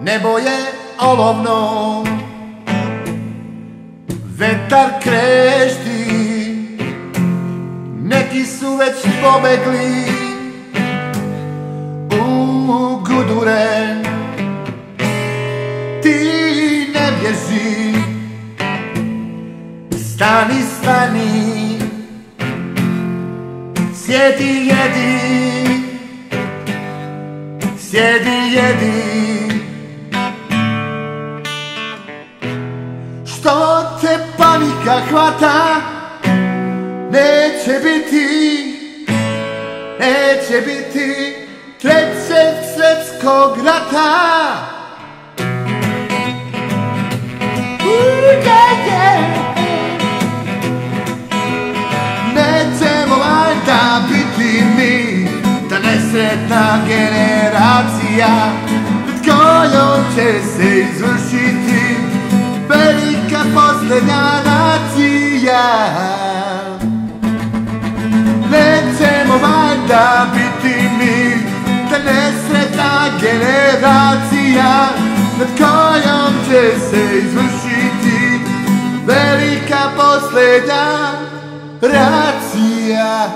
Nebo je olovno. Vetar krešti. Neki su već pobegli U gudure. Ti ne bježi. Stani, stani. Sjedi, jedi. Sjedi, jedi Što te panika hvata Neće biti Neće biti Trećeg svjetskog rata. Nećemo valjda biti mi Ta nesretna generacija Pred kojom će se izvršiti posljednja nacija. Nećemo valjda biti mi Ta nesretna generacija Nad kojom će se izvršiti Velika posljednja racija